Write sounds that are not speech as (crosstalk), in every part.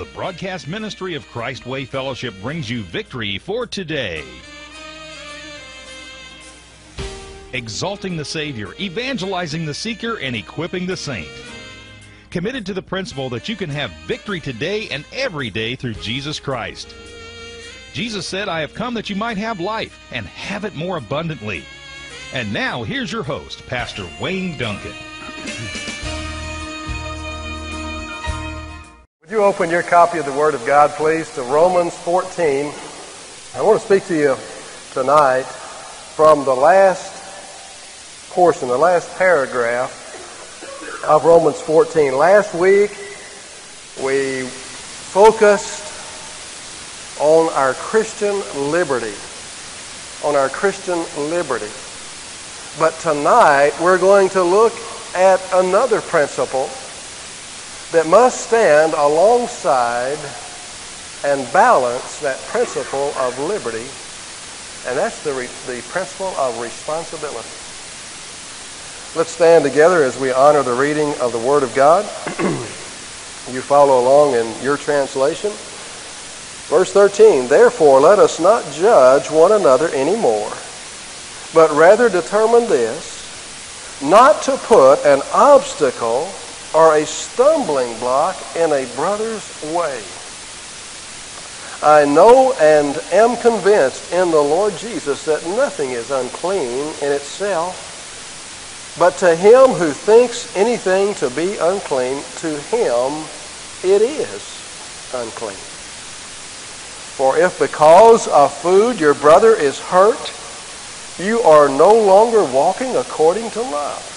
The broadcast ministry of Christ Way Fellowship brings you victory for today. Exalting the Savior, evangelizing the seeker, and equipping the saint. Committed to the principle that you can have victory today and every day through Jesus Christ. Jesus said, I have come that you might have life and have it more abundantly. And now, here's your host, Pastor Wayne Duncan. You open your copy of the Word of God, please, to Romans 14? I want to speak to you tonight from the last portion, the last paragraph of Romans 14. Last week, we focused on our Christian liberty. On our Christian liberty. But tonight, we're going to look at another principle that must stand alongside and balance that principle of liberty, and that's the, re- the principle of responsibility. Let's stand together as we honor the reading of the Word of God. (clears throat) you follow along in your translation. Verse 13, Therefore let us not judge one another anymore, but rather determine this, not to put an obstacle are a stumbling block in a brother's way. I know and am convinced in the Lord Jesus that nothing is unclean in itself, but to him who thinks anything to be unclean, to him it is unclean. For if because of food your brother is hurt, you are no longer walking according to love.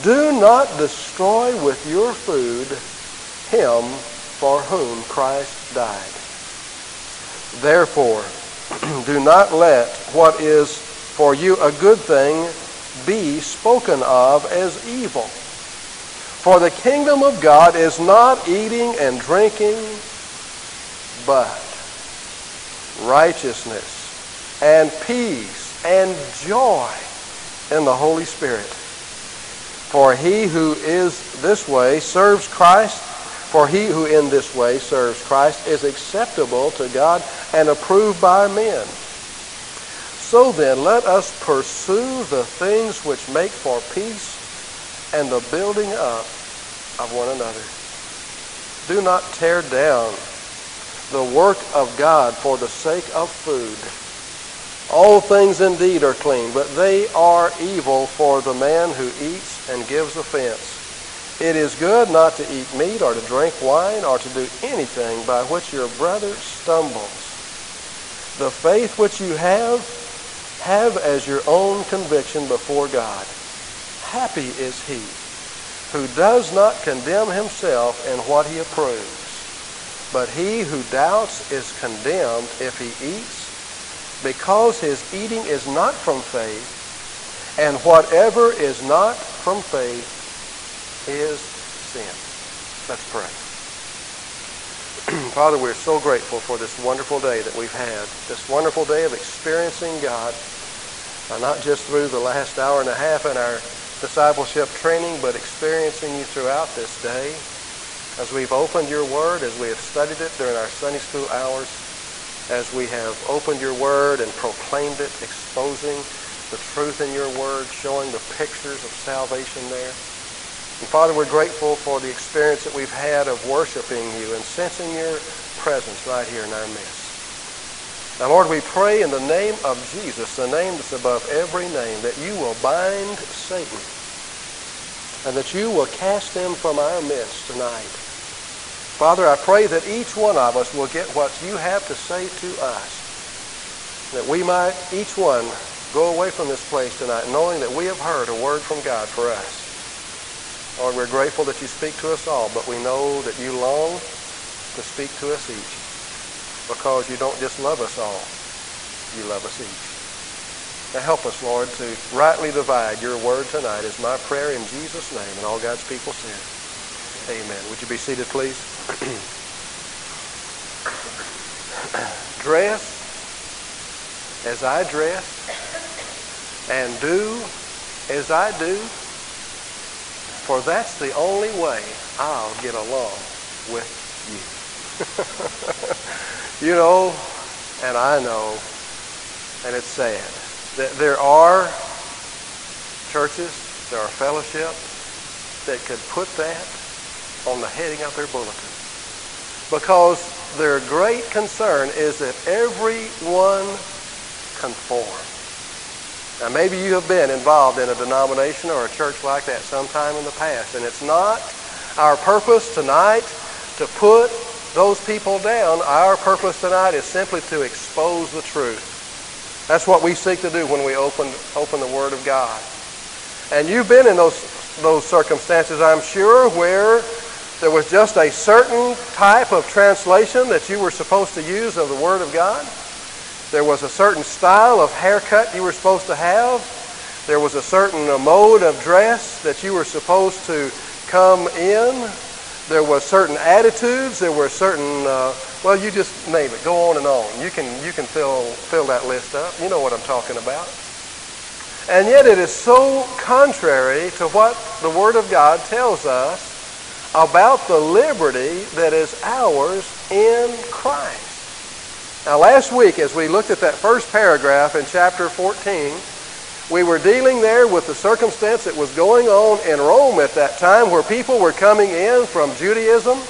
Do not destroy with your food him for whom Christ died. Therefore, (clears throat) do not let what is for you a good thing be spoken of as evil. For the kingdom of God is not eating and drinking, but righteousness and peace and joy in the Holy Spirit. For he who is this way serves Christ, for he who in this way serves Christ is acceptable to God and approved by men. So then, let us pursue the things which make for peace and the building up of one another. Do not tear down the work of God for the sake of food. All things indeed are clean, but they are evil for the man who eats and gives offense. It is good not to eat meat or to drink wine or to do anything by which your brother stumbles. The faith which you have, have as your own conviction before God. Happy is he who does not condemn himself in what he approves. But he who doubts is condemned if he eats because his eating is not from faith, and whatever is not from faith is sin. Let's pray. (clears throat) Father, we're so grateful for this wonderful day that we've had, this wonderful day of experiencing God, uh, not just through the last hour and a half in our discipleship training, but experiencing you throughout this day. As we've opened your word, as we have studied it during our Sunday school hours, as we have opened your word and proclaimed it, exposing the truth in your word, showing the pictures of salvation there. And Father, we're grateful for the experience that we've had of worshiping you and sensing your presence right here in our midst. Now, Lord, we pray in the name of Jesus, the name that's above every name, that you will bind Satan and that you will cast him from our midst tonight. Father, I pray that each one of us will get what you have to say to us. That we might, each one, go away from this place tonight knowing that we have heard a word from God for us. Lord, we're grateful that you speak to us all, but we know that you long to speak to us each because you don't just love us all, you love us each. Now help us, Lord, to rightly divide your word tonight is my prayer in Jesus' name. And all God's people said, Amen. Would you be seated, please? (clears throat) dress as I dress and do as I do, for that's the only way I'll get along with you. (laughs) you know, and I know, and it's sad that there are churches, there are fellowships that could put that on the heading of their bulletin. Because their great concern is that everyone conform. Now, maybe you have been involved in a denomination or a church like that sometime in the past, and it's not our purpose tonight to put those people down. Our purpose tonight is simply to expose the truth. That's what we seek to do when we open, open the Word of God. And you've been in those, those circumstances, I'm sure, where there was just a certain type of translation that you were supposed to use of the Word of God. There was a certain style of haircut you were supposed to have. There was a certain mode of dress that you were supposed to come in. There were certain attitudes. There were certain, uh, well, you just name it. Go on and on. You can, you can fill, fill that list up. You know what I'm talking about. And yet it is so contrary to what the Word of God tells us about the liberty that is ours in Christ. Now, last week, as we looked at that first paragraph in chapter 14, we were dealing there with the circumstance that was going on in Rome at that time where people were coming in from Judaism,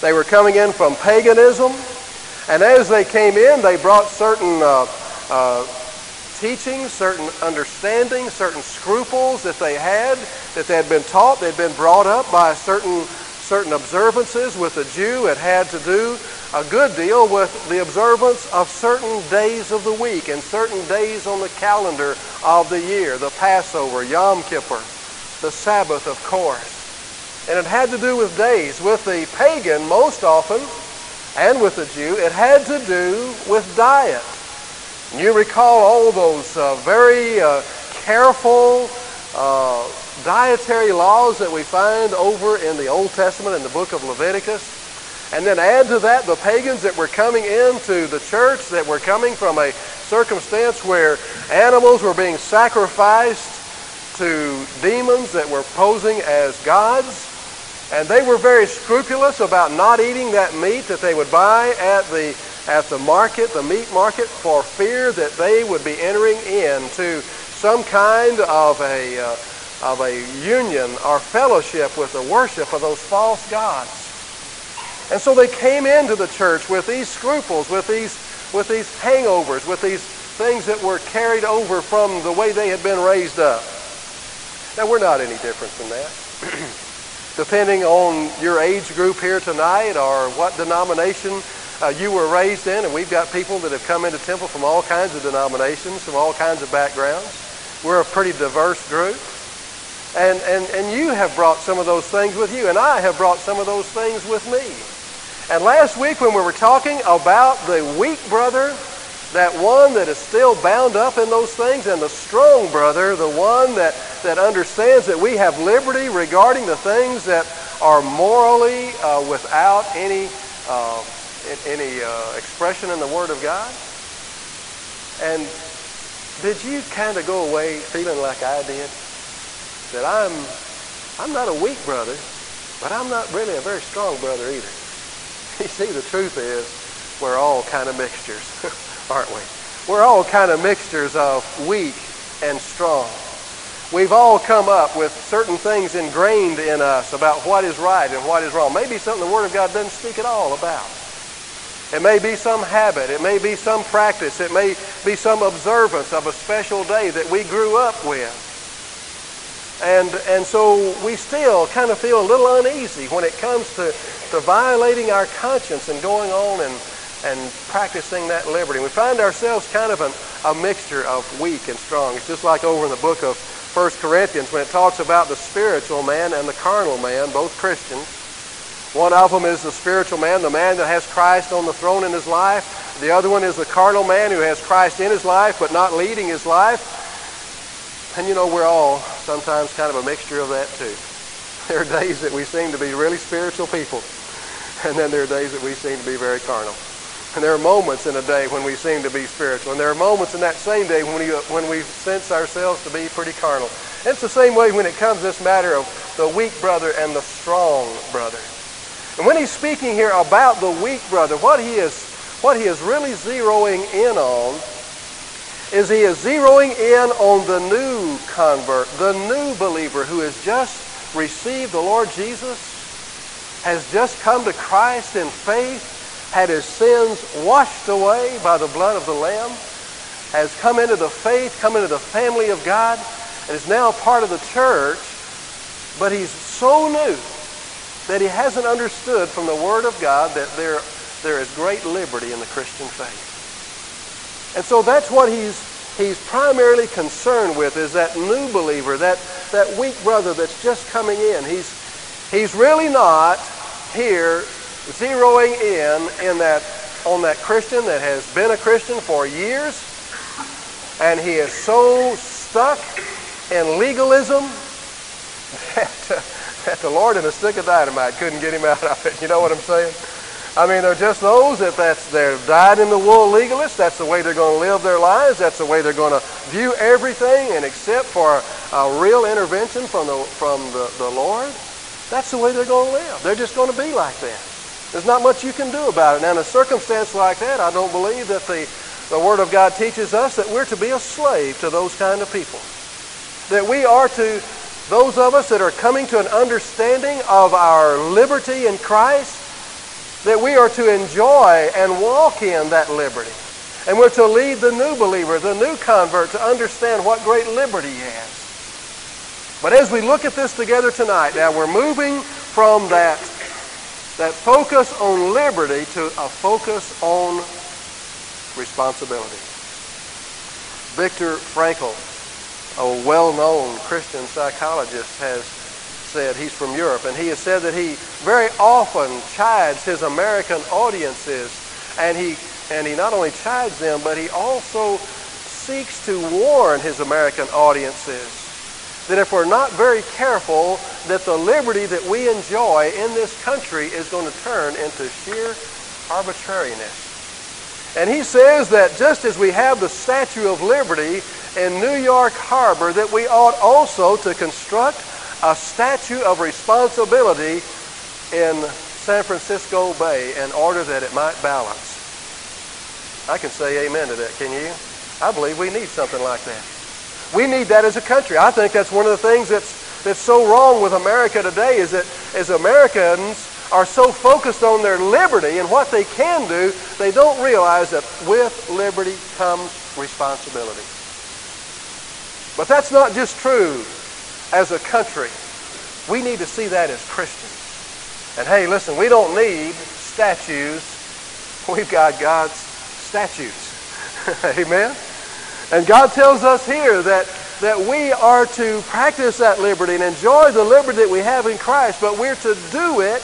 they were coming in from paganism, and as they came in, they brought certain uh, uh, teachings, certain understandings, certain scruples that they had, that they had been taught, they'd been brought up by certain certain observances with a Jew. It had to do a good deal with the observance of certain days of the week and certain days on the calendar of the year. The Passover, Yom Kippur, the Sabbath, of course. And it had to do with days. With the pagan, most often, and with the Jew, it had to do with diet. You recall all those uh, very uh, careful uh, dietary laws that we find over in the Old Testament in the book of Leviticus. And then add to that the pagans that were coming into the church, that were coming from a circumstance where animals were being sacrificed to demons that were posing as gods. And they were very scrupulous about not eating that meat that they would buy at the, at the market, the meat market, for fear that they would be entering into some kind of a, uh, of a union or fellowship with the worship of those false gods. And so they came into the church with these scruples, with these, with these hangovers, with these things that were carried over from the way they had been raised up. Now, we're not any different than that. (clears throat) Depending on your age group here tonight or what denomination uh, you were raised in, and we've got people that have come into temple from all kinds of denominations, from all kinds of backgrounds. We're a pretty diverse group. And, and, and you have brought some of those things with you, and I have brought some of those things with me. And last week when we were talking about the weak brother, that one that is still bound up in those things, and the strong brother, the one that, that understands that we have liberty regarding the things that are morally uh, without any, uh, any uh, expression in the Word of God. And did you kind of go away feeling like I did? That I'm, I'm not a weak brother, but I'm not really a very strong brother either. (laughs) You see, the truth is, we're all kind of mixtures, (laughs) aren't we? We're all kind of mixtures of weak and strong. We've all come up with certain things ingrained in us about what is right and what is wrong. Maybe something the Word of God doesn't speak at all about. It may be some habit. It may be some practice. It may be some observance of a special day that we grew up with. And, and so we still kind of feel a little uneasy when it comes to to violating our conscience and going on and, and practicing that liberty. We find ourselves kind of an, a mixture of weak and strong. It's just like over in the book of 1 Corinthians when it talks about the spiritual man and the carnal man, both Christians. One of them is the spiritual man, the man that has Christ on the throne in his life. The other one is the carnal man who has Christ in his life but not leading his life. And you know, we're all sometimes kind of a mixture of that too. (laughs) There are days that we seem to be really spiritual people. And then there are days that we seem to be very carnal. And there are moments in a day when we seem to be spiritual. And there are moments in that same day when we, uh, when we sense ourselves to be pretty carnal. And it's the same way when it comes this matter of the weak brother and the strong brother. And when he's speaking here about the weak brother, what he is, what he is really zeroing in on is he is zeroing in on the new convert, the new believer who has just received the Lord Jesus, has just come to Christ in faith, had his sins washed away by the blood of the Lamb, has come into the faith, come into the family of God, and is now part of the church, but he's so new that he hasn't understood from the Word of God that there, there is great liberty in the Christian faith. And so that's what he's, he's primarily concerned with is that new believer, that, that weak brother that's just coming in. He's, he's really not here zeroing in, in that, on that Christian that has been a Christian for years and he is so stuck in legalism (laughs) that, uh, that the Lord in a stick of dynamite couldn't get him out of it. You know what I'm saying? I mean, they're just those that that's they're dyed in the wool legalists. That's the way they're going to live their lives. That's the way they're going to view everything, and except for a real intervention from the from the, the Lord, that's the way they're going to live. They're just going to be like that. There's not much you can do about it. Now, in a circumstance like that, I don't believe that the the Word of God teaches us that we're to be a slave to those kind of people. That we are to those of us that are coming to an understanding of our liberty in Christ, that we are to enjoy and walk in that liberty. And we're to lead the new believer, the new convert, to understand what great liberty he has. But as we look at this together tonight, now we're moving from that, that focus on liberty to a focus on responsibility. Viktor Frankl, a well-known Christian psychologist, has said he's from Europe, and he has said that he very often chides his American audiences, and he and he not only chides them, but he also seeks to warn his American audiences that if we're not very careful, that the liberty that we enjoy in this country is going to turn into sheer arbitrariness. And he says that just as we have the Statue of Liberty in New York Harbor, that we ought also to construct a statue of responsibility in San Francisco Bay in order that it might balance. I can say amen to that, can you? I believe we need something like that. We need that as a country. I think that's one of the things that's, that's so wrong with America today is that as Americans, are so focused on their liberty and what they can do, they don't realize that with liberty comes responsibility. But that's not just true as a country. We need to see that as Christians. And hey, listen, we don't need statues. We've got God's statutes. (laughs) Amen? And God tells us here that, that we are to practice that liberty and enjoy the liberty that we have in Christ, but we're to do it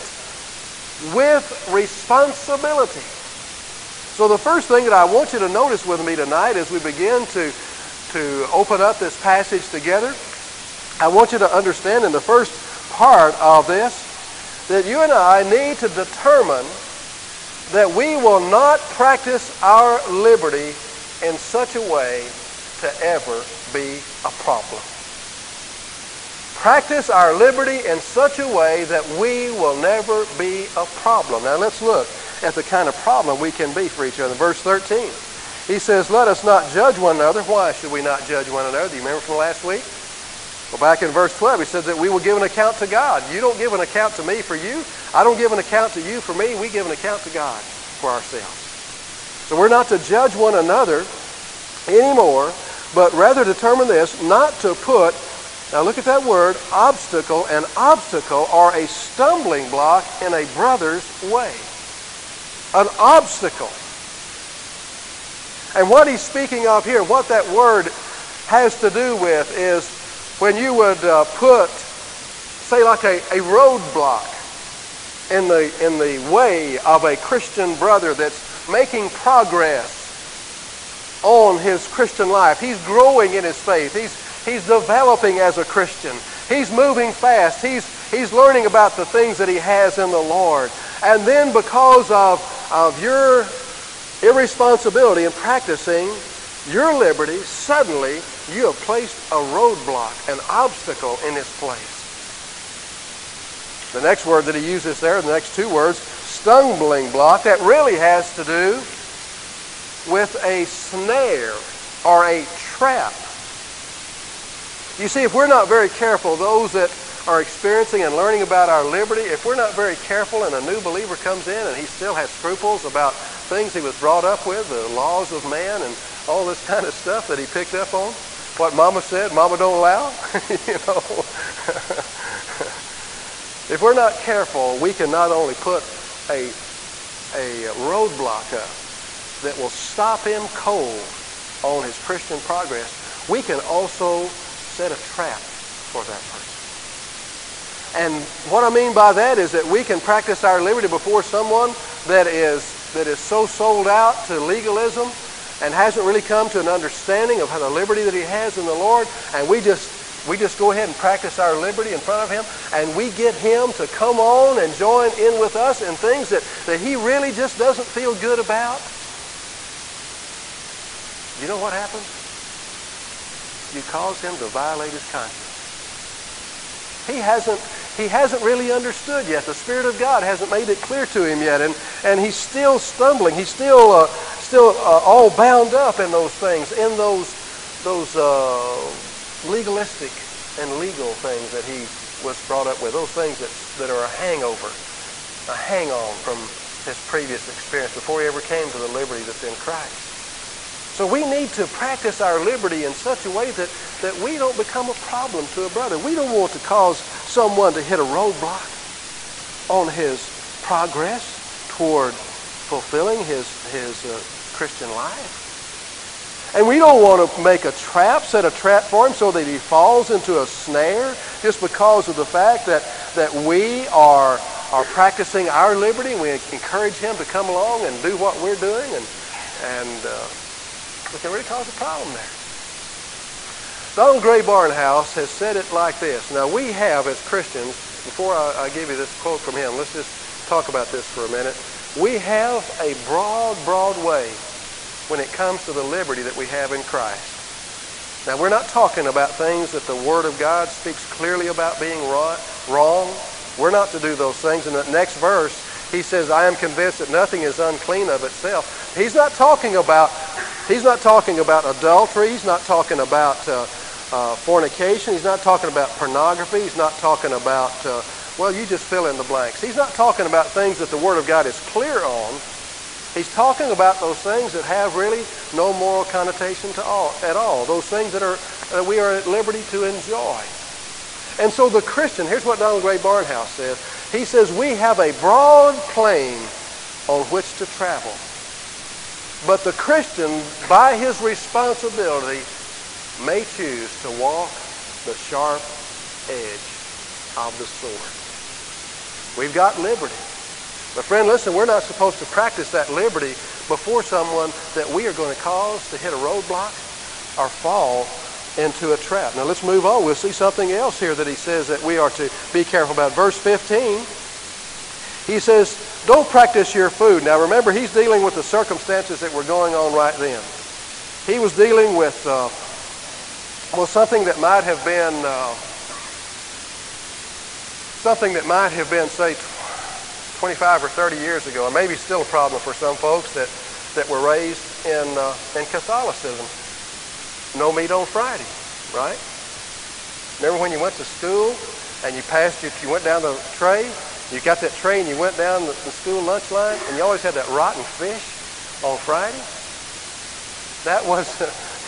with responsibility. So the first thing that I want you to notice with me tonight as we begin to, to open up this passage together, I want you to understand in the first part of this that you and I need to determine that we will not practice our liberty in such a way to ever be a problem practice our liberty in such a way that we will never be a problem. Now let's look at the kind of problem we can be for each other. Verse 13. He says, Let us not judge one another. Why should we not judge one another? Do you remember from last week? Well, back in verse 12, he said that we will give an account to God. You don't give an account to me for you. I don't give an account to you for me. We give an account to God for ourselves. So we're not to judge one another anymore, but rather determine this, not to put now look at that word, obstacle. An obstacle are a stumbling block in a brother's way. An obstacle. And what he's speaking of here, what that word has to do with is when you would uh, put, say like a, a roadblock in the, in the way of a Christian brother that's making progress on his Christian life. He's growing in his faith. He's, He's developing as a Christian. He's moving fast. He's, he's learning about the things that he has in the Lord. And then because of, of your irresponsibility in practicing your liberty, suddenly you have placed a roadblock, an obstacle in its place. The next word that he uses there, the next two words, stumbling block, that really has to do with a snare or a trap. You see, if we're not very careful, those that are experiencing and learning about our liberty, if we're not very careful and a new believer comes in and he still has scruples about things he was brought up with, the laws of man and all this kind of stuff that he picked up on, what mama said, mama don't allow, (laughs) you know. (laughs) if we're not careful, we can not only put a, a roadblock up that will stop him cold on his Christian progress, we can also set a trap for that person. And what I mean by that is that we can practice our liberty before someone that is, that is so sold out to legalism and hasn't really come to an understanding of how the liberty that he has in the Lord, and we just we just go ahead and practice our liberty in front of him, and we get him to come on and join in with us in things that, that he really just doesn't feel good about. You know what happens? You cause him to violate his conscience. He hasn't he hasn't really understood yet. The Spirit of God hasn't made it clear to him yet, and, and he's still stumbling. He's still uh, still uh, all bound up in those things, in those those uh, legalistic and legal things that he was brought up with, those things that, that are a hangover, a hang-on from his previous experience before he ever came to the liberty that's in Christ. So we need to practice our liberty in such a way that, that we don't become a problem to a brother. We don't want to cause someone to hit a roadblock on his progress toward fulfilling his, his uh, Christian life. And we don't want to make a trap, set a trap for him so that he falls into a snare just because of the fact that, that we are, are practicing our liberty. And we encourage him to come along and do what we're doing, and, and uh, we can really cause a problem there. Donald Grey Barnhouse has said it like this. Now, we have, as Christians, before I, I give you this quote from him, let's just talk about this for a minute. We have a broad, broad way when it comes to the liberty that we have in Christ. Now, we're not talking about things that the Word of God speaks clearly about being wrong. We're not to do those things. In the next verse, he says, I am convinced that nothing is unclean of itself. He's not talking about, he's not talking about adultery. He's not talking about uh, uh, fornication. He's not talking about pornography. He's not talking about, uh, well, you just fill in the blanks. He's not talking about things that the Word of God is clear on. He's talking about those things that have really no moral connotation to all, at all. Those things that are that we are at liberty to enjoy. And so the Christian, here's what Donald Grey Barnhouse says. He says, we have a broad plain on which to travel. But the Christian, by his responsibility, may choose to walk the sharp edge of the sword. We've got liberty. But friend, listen, we're not supposed to practice that liberty before someone that we are going to cause to hit a roadblock or fall into a trap. Now let's move on. We'll see something else here that he says that we are to be careful about. Verse 15, he says, don't practice your food. Now remember, he's dealing with the circumstances that were going on right then. He was dealing with, uh, well, something that might have been, uh, something that might have been, say, 25 or 30 years ago, and maybe still a problem for some folks that, that were raised in, uh, in Catholicism. No meat on Friday, right? Remember when you went to school and you passed, you, you went down the tray, you got that tray and you went down the, the school lunch line, and you always had that rotten fish on Friday? That was,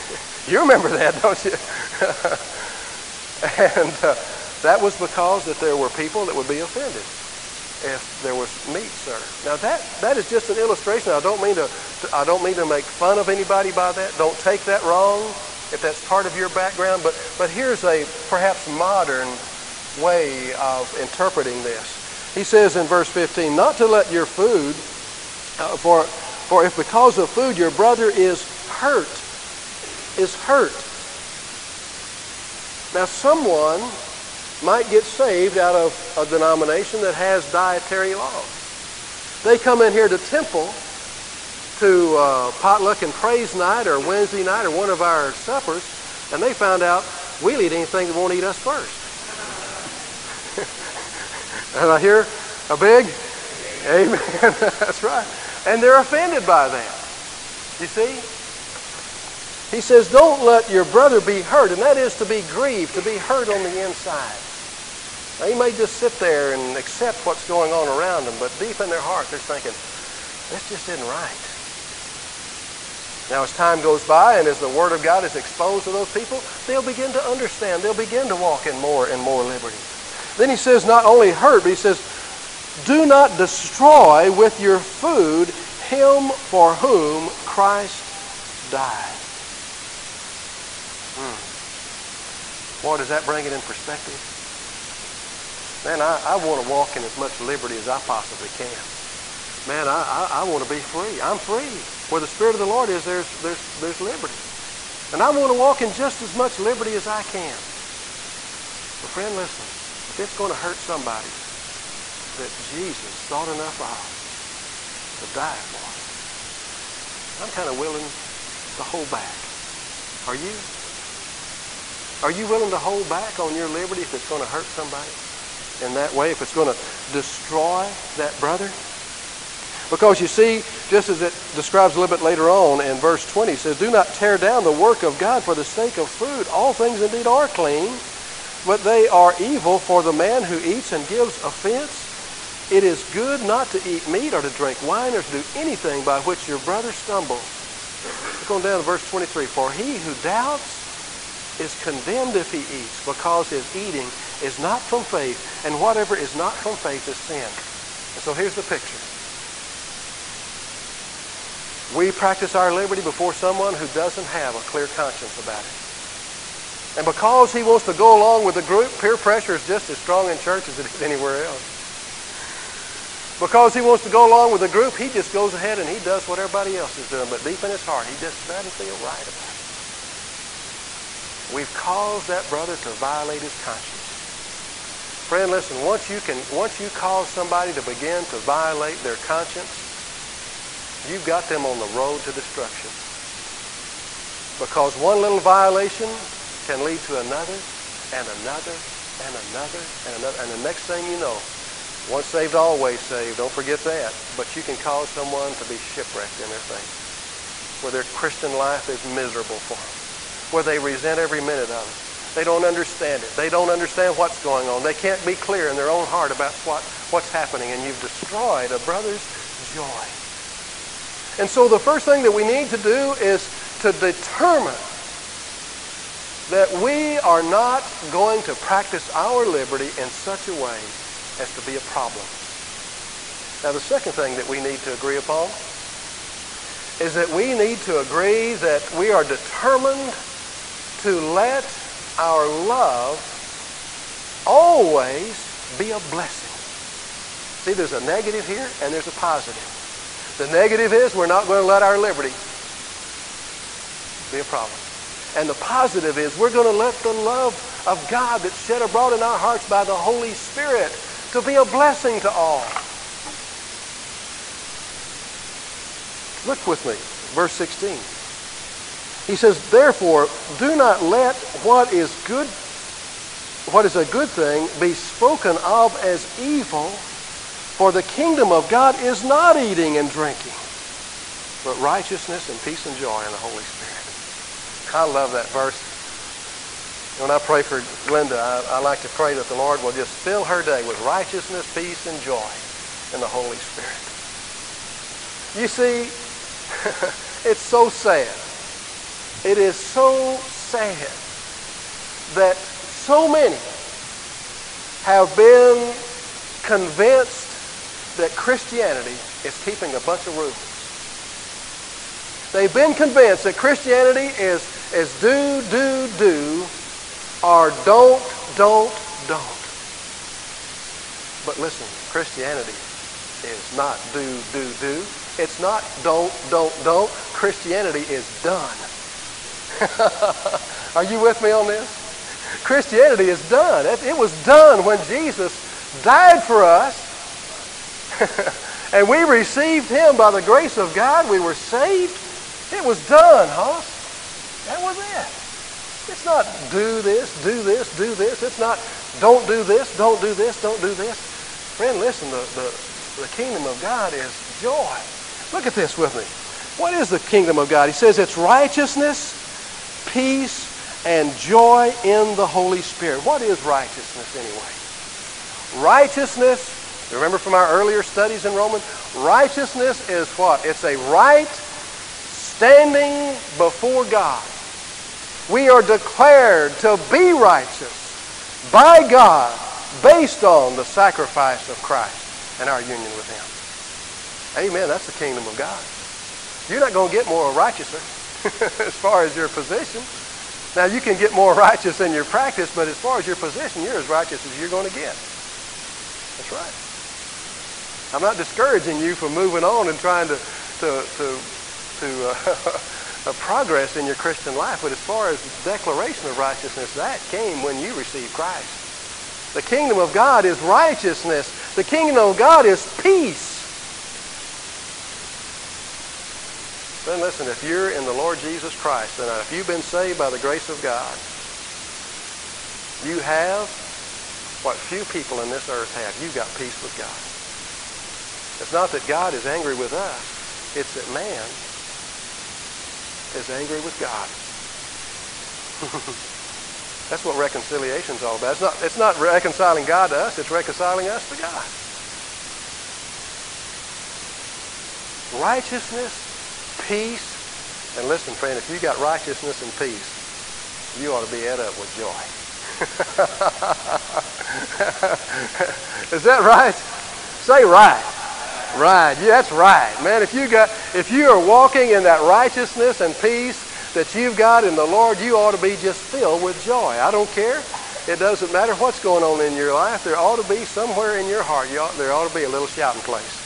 (laughs) you remember that, don't you? (laughs) and uh, that was because that there were people that would be offended if there was meat served. Now that that is just an illustration. I don't mean to I don't mean to make fun of anybody by that. Don't take that wrong if that's part of your background. But but here's a perhaps modern way of interpreting this. He says in verse 15, not to let your food, uh, for for if because of food your brother is hurt, is hurt. Now someone might get saved out of a denomination that has dietary laws. They come in here to temple to uh, potluck and praise night or Wednesday night or one of our suppers, and they found out we'll eat anything that won't eat us first. (laughs) And I hear a big amen. (laughs) That's right. And they're offended by that. You see? He says, don't let your brother be hurt, and that is to be grieved, to be hurt on the inside. You may just sit there and accept what's going on around them, but deep in their heart, they're thinking, this just isn't right. Now, as time goes by and as the Word of God is exposed to those people, they'll begin to understand. They'll begin to walk in more and more liberty. Then he says, not only hurt, but he says, do not destroy with your food him for whom Christ died. Hmm. Boy, does that bring it in perspective? Man, I, I want to walk in as much liberty as I possibly can. Man, I, I, I want to be free. I'm free. Where the Spirit of the Lord is, there's, there's, there's liberty. And I want to walk in just as much liberty as I can. But friend, listen. If it's going to hurt somebody that Jesus thought enough of to die for, I'm kind of willing to hold back. Are you? Are you willing to hold back on your liberty if it's going to hurt somebody in that way, if it's going to destroy that brother? Because you see, just as it describes a little bit later on in verse 20, it says, Do not tear down the work of God for the sake of food. All things indeed are clean, but they are evil for the man who eats and gives offense. It is good not to eat meat or to drink wine or to do anything by which your brother stumbles. Look on down to verse 23. For he who doubts is condemned if he eats, because his eating is not from faith, and whatever is not from faith is sin. And so here's the picture. We practice our liberty before someone who doesn't have a clear conscience about it. And because he wants to go along with the group, peer pressure is just as strong in church as it is anywhere else. Because he wants to go along with the group, he just goes ahead and he does what everybody else is doing. But deep in his heart, he just doesn't feel right about it. We've caused that brother to violate his conscience. Friend, listen, once you can once you cause somebody to begin to violate their conscience, you've got them on the road to destruction. Because one little violation can lead to another and another and another and another. And the next thing you know, once saved, always saved. Don't forget that. But you can cause someone to be shipwrecked in their faith, where their Christian life is miserable for them, where they resent every minute of it. They don't understand it. They don't understand what's going on. They can't be clear in their own heart about what, what's happening, and you've destroyed a brother's joy. And so the first thing that we need to do is to determine that we are not going to practice our liberty in such a way as to be a problem. Now, the second thing that we need to agree upon is that we need to agree that we are determined to let our love always be a blessing. See, there's a negative here and there's a positive. The negative is we're not going to let our liberty be a problem. And the positive is we're going to let the love of God that's shed abroad in our hearts by the Holy Spirit to be a blessing to all. Look with me, verse 16. He says, Therefore, do not let what is good, what is a good thing, be spoken of as evil, for the kingdom of God is not eating and drinking, but righteousness and peace and joy in the Holy Spirit. I love that verse. When I pray for Glenda, I, I, like to pray that the Lord will just fill her day with righteousness, peace, and joy in the Holy Spirit. You see, (laughs) it's so sad. It is so sad that so many have been convinced that Christianity is keeping a bunch of rules. They've been convinced that Christianity is, is do, do, do, or don't, don't, don't. But listen, Christianity is not do, do, do. It's not don't, don't, don't. Christianity is done. (laughs) Are you with me on this? Christianity is done. It was done when Jesus died for us. (laughs) and we received him by the grace of God. We were saved. It was done, huh? That was it. It's not do this, do this, do this. It's not don't do this, don't do this, don't do this. Friend, listen, the, the, the kingdom of God is joy. Look at this with me. What is the kingdom of God? He says it's righteousness, peace, and joy in the Holy Spirit. What is righteousness anyway? Righteousness, remember from our earlier studies in Romans, righteousness is what? It's a right standing before God. We are declared to be righteous by God based on the sacrifice of Christ and our union with Him. Amen. That's the kingdom of God. You're not going to get more righteouser (laughs) as far as your position. Now, you can get more (laughs) righteous in your practice, but as far as your position, you're as righteous as you're going to get. That's right. I'm not discouraging you from moving on and trying to, to, to, to uh, (laughs) progress in your Christian life, but as far as the declaration of righteousness, that came when you received Christ. The kingdom of God is righteousness. The kingdom of God is peace. Then listen, if you're in the Lord Jesus Christ, and if you've been saved by the grace of God, you have what few people in this earth have. You've got peace with God. It's not that God is angry with us. It's that man is angry with God. (laughs) That's what reconciliation is all about. It's not, it's not reconciling God to us. It's reconciling us to God. Righteousness peace. And listen, friend, if you got righteousness and peace, you ought to be ate up with joy. (laughs) Is that right? Say right. Right. Yeah, that's right. Man, if you got if you are walking in that righteousness and peace that you've got in the Lord, you ought to be just filled with joy. I don't care. It doesn't matter what's going on in your life. There ought to be somewhere in your heart, ought, there ought to be a little shouting place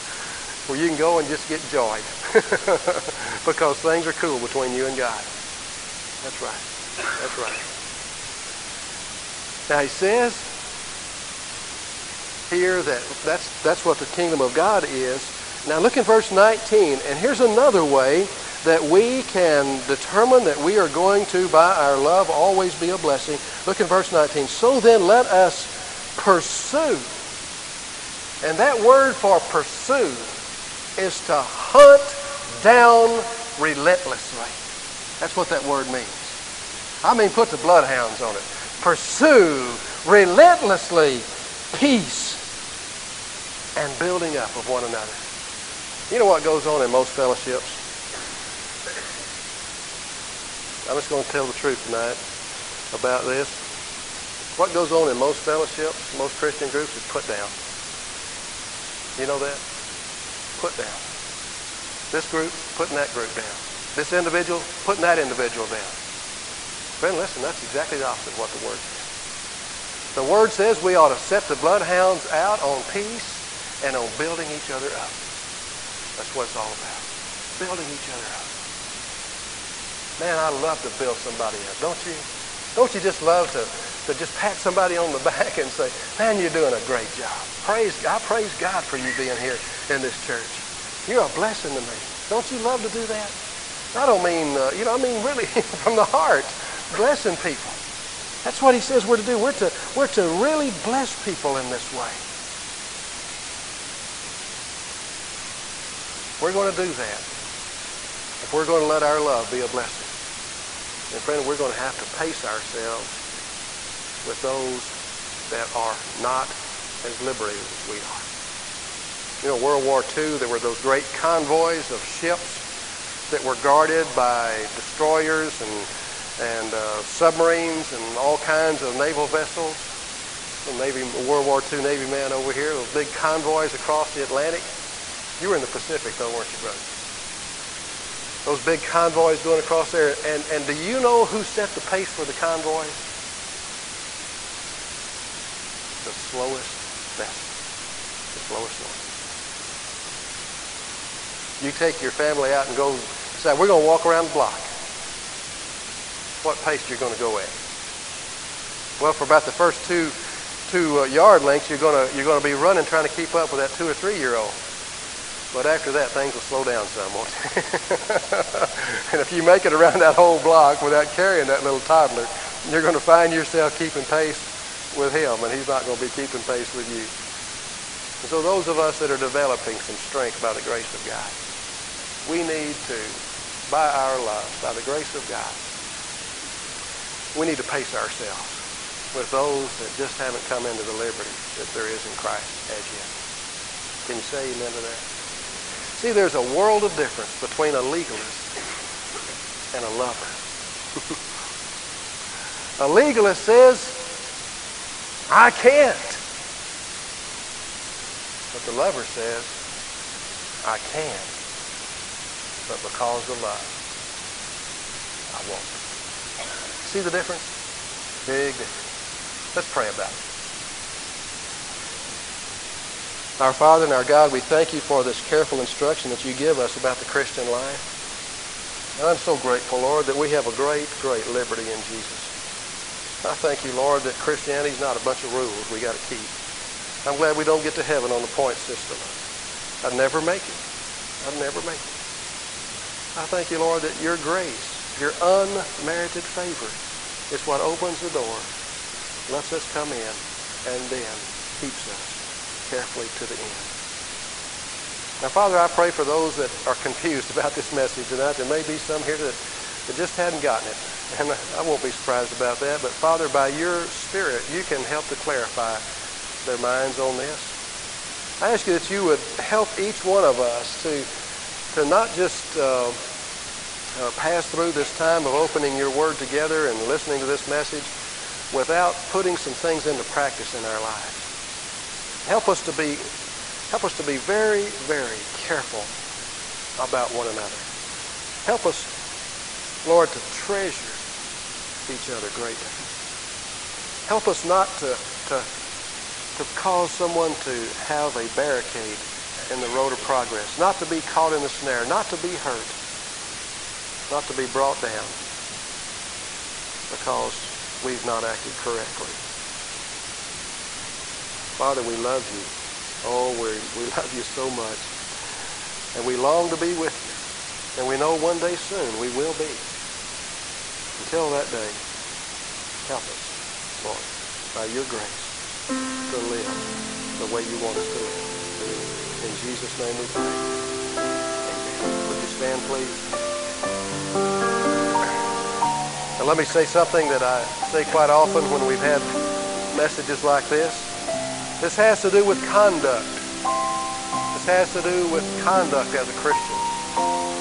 where you can go and just get joy. (laughs) because things are cool between you and God. That's right. That's right. Now he says here that that's, that's what the kingdom of God is. Now look in verse 19, and here's another way that we can determine that we are going to, by our love, always be a blessing. Look in verse 19. So then let us pursue. And that word for pursue is to hunt down relentlessly. That's what that word means. I mean, put the bloodhounds on it. Pursue relentlessly peace and building up of one another. You know what goes on in most fellowships? I'm just going to tell the truth tonight about this. What goes on in most fellowships, most Christian groups, is put down. You know that? Put down. This group putting that group down. This individual putting that individual down. Friend, listen, that's exactly the opposite of what the Word says. The Word says we ought to set the bloodhounds out on peace and on building each other up. That's what it's all about. Building each other up. Man, I love to build somebody up, don't you? Don't you just love to, to just pat somebody on the (laughs) back and say, man, you're doing a great job. Praise, I praise God for you being here in this church. You're a blessing to me. Don't you love to do that? I don't mean, uh, you know, I mean really (laughs) from the heart, blessing people. That's what he says we're to do. We're to, we're to really bless people in this way. We're going to do that if we're going to let our love be a blessing. And friend, we're going to have to pace ourselves with those that are not as liberated as we are. Know, World War II, there were those great convoys of ships that were guarded by destroyers and, and uh, submarines and all kinds of naval vessels. The Navy, World War II Navy man over here, those big convoys across the Atlantic. You were in the Pacific, though, weren't you, brother? Those big convoys going across there. And, and do you know who set the pace for the convoys? The slowest vessel. The slowest one you take your family out and go say, we're going to walk around the block. What pace you're going to go at? Well, for about the first two two uh, yard lengths, you're going to you're going to be running trying to keep up with that two or three year old. But after that, things will slow down some, won't (laughs) and if you make it around that whole block without carrying that little toddler, you're going to find yourself keeping pace with him, and he's not going to be keeping pace with you. And so those of us that are developing some strength by the grace of God, we need to, by our love, by the grace of God, we need to pace ourselves with those that just haven't come into the liberty that there is in Christ as yet. Can you say amen to that? See, there's a world of difference between a legalist and a lover. (laughs) a legalist says, I can't. But the lover says, I can. But because of love, I won't. See the difference? Big difference. Let's pray about it. Our Father and our God, we thank you for this careful instruction that you give us about the Christian life. And I'm so grateful, Lord, that we have a great, great liberty in Jesus. I thank you, Lord, that Christianity is not a bunch of rules we got to keep. I'm glad we don't get to heaven on the point system. I'd never make it. I'd never make it. I thank you, Lord, that your grace, your unmerited favor, is what opens the door, lets us come in, and then keeps us carefully to the end. Now, Father, I pray for those that are confused (laughs) about this message tonight. There may be some here that, that just hadn't gotten it, and I won't be surprised about that. But, Father, by your Spirit, you can help to clarify their minds on this. I ask you that you would help each one of us to, to not just uh, uh, pass through this time of opening your word together and listening to this message without putting some things into practice in our lives. Help us to be help us to be very, very careful about one another. Help us, Lord, to treasure each other greatly. Help us not to, to, to cause someone to have a barricade in the road of progress, not to be caught in the snare, not to be hurt, not to be brought down because we've not acted correctly. Father, we love you. Oh, we, we (laughs) love you so much. And we long to be with you. And we know one day soon we will be. Until that day, help us, Lord, by your grace, to live the way you want us to live. In Jesus' name we pray. Amen. Would you stand, please? Let me say something that I say quite often when we've had messages like this. This has to do with conduct. This has to do with conduct as a Christian.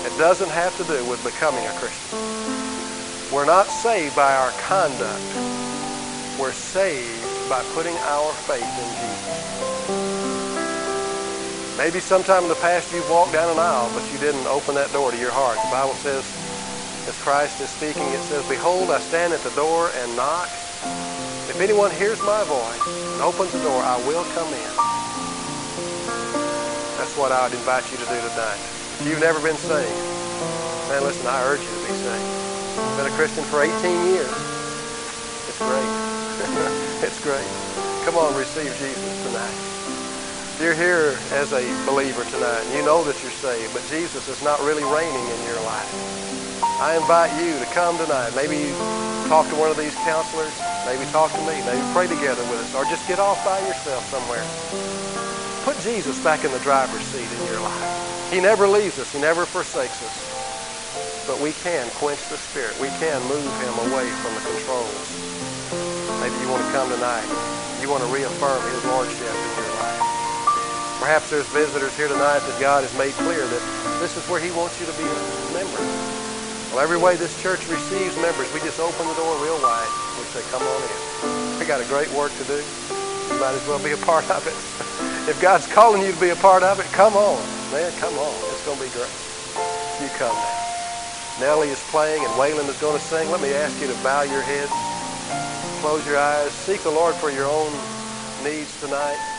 It doesn't have to do with becoming a Christian. We're not saved by our conduct. We're saved by putting our faith in Jesus. Maybe sometime in the past you've walked down an aisle, but you didn't open that door to your heart. The Bible says, as Christ is speaking, it says, Behold, I stand at the door and knock. If anyone hears my voice and opens the door, I will come in. That's what I would invite you to do tonight. If you've never been saved, man, listen, I urge you to be saved. I've been a Christian for 18 years. It's great. (laughs) it's great. Come on, receive Jesus tonight. You're here as a believer tonight, and you know that you're saved, but Jesus is not really reigning in your life. I invite you to come tonight. Maybe you talk to one of these counselors. Maybe talk to me. Maybe pray together with us. Or just get off by yourself somewhere. Put Jesus back in the driver's seat in your life. He never leaves us. He never forsakes us. But we can quench the Spirit. We can move him away from the controls. Maybe you want to come tonight. You want to reaffirm his lordship in your. Perhaps there's visitors here tonight that God has made clear that this is where he wants you to be a member. Well, every way this church receives members, we just open the door real wide. We say, come on in. We got a great work to do. You might as well be a part of it. (laughs) if God's calling you to be a part of it, come on. Man, come on. It's going to be great. You come now. Nellie is playing and Waylon is going to sing. Let me ask you to bow your heads, close your eyes, seek the Lord for your own needs tonight.